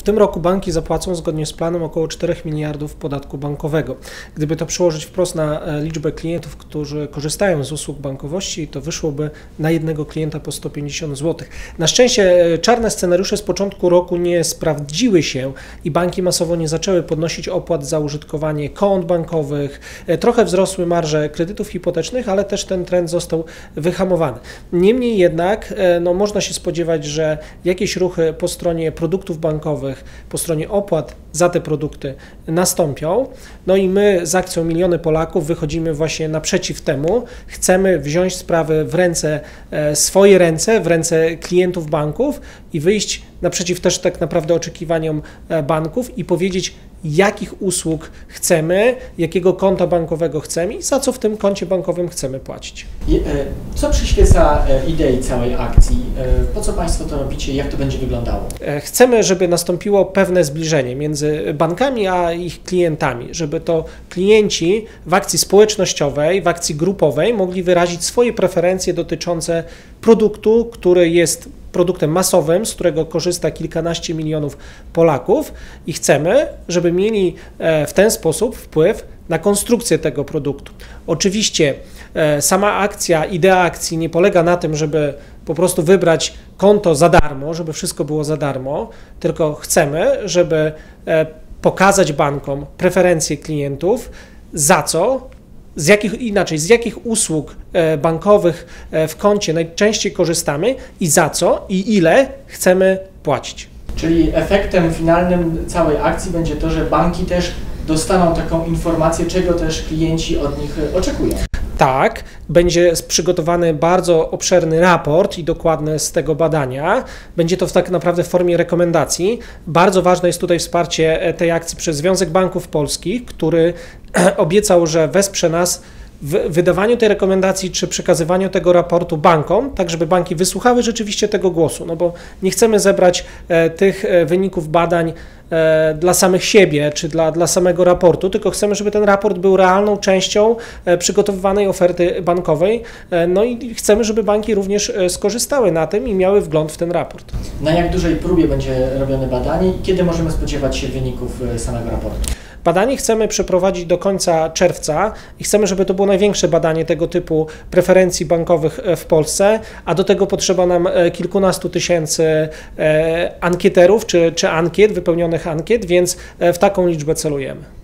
W tym roku banki zapłacą zgodnie z planem około 4 miliardów podatku bankowego. Gdyby to przełożyć wprost na e, liczbę klientów, którzy korzystają z usług bankowości, to wyszłoby na jednego klienta po 150 zł. Na szczęście e, czarne scenariusze z początku roku nie sprawdziły się i banki masowo nie zaczęły podnosić opłat za użytkowanie kont bankowych. E, trochę wzrosły marże kredytów hipotecznych, ale też ten trend został wyhamowany. Niemniej jednak no, można się spodziewać, że jakieś ruchy po stronie produktów bankowych, po stronie opłat za te produkty nastąpią. No i my z akcją Miliony Polaków wychodzimy właśnie naprzeciw temu. Chcemy wziąć sprawy w ręce, e, swoje ręce, w ręce klientów banków i wyjść naprzeciw też tak naprawdę oczekiwaniom e, banków i powiedzieć, jakich usług chcemy, jakiego konta bankowego chcemy i za co w tym koncie bankowym chcemy płacić. E, co przyświeca idei całej akcji? Po co Państwo to robicie? Jak to będzie wyglądało? Chcemy, żeby nastąpiło pewne zbliżenie między bankami a ich klientami, żeby to klienci w akcji społecznościowej, w akcji grupowej mogli wyrazić swoje preferencje dotyczące produktu, który jest produktem masowym, z którego korzysta kilkanaście milionów Polaków i chcemy, żeby mieli e, w ten sposób wpływ na konstrukcję tego produktu. Oczywiście e, sama akcja, idea akcji nie polega na tym, żeby po prostu wybrać konto za darmo, żeby wszystko było za darmo, tylko chcemy, żeby e, pokazać bankom preferencje klientów, za co z jakich, inaczej, z jakich usług bankowych e, w koncie najczęściej korzystamy i za co i ile chcemy płacić. Czyli efektem finalnym całej akcji będzie to, że banki też dostaną taką informację, czego też klienci od nich oczekują. Tak, będzie przygotowany bardzo obszerny raport i dokładny z tego badania. Będzie to w tak naprawdę w formie rekomendacji. Bardzo ważne jest tutaj wsparcie e, tej akcji przez Związek Banków Polskich, który obiecał, że wesprze nas w wydawaniu tej rekomendacji czy przekazywaniu tego raportu bankom, tak żeby banki wysłuchały rzeczywiście tego głosu, no bo nie chcemy zebrać e, tych e, wyników badań e, dla samych siebie czy dla, dla samego raportu, tylko chcemy, żeby ten raport był realną częścią przygotowywanej oferty bankowej, no i chcemy, żeby banki również skorzystały na tym i miały wgląd w ten raport. Na jak dużej próbie będzie robione badanie i kiedy możemy spodziewać się wyników samego raportu? Badanie chcemy przeprowadzić do końca czerwca i chcemy, żeby to było największe badanie tego typu preferencji bankowych e, w Polsce, a do tego potrzeba nam e, kilkunastu tysięcy e, ankieterów czy, czy ankiet, wypełnionych ankiet, więc w taką liczbę celujemy.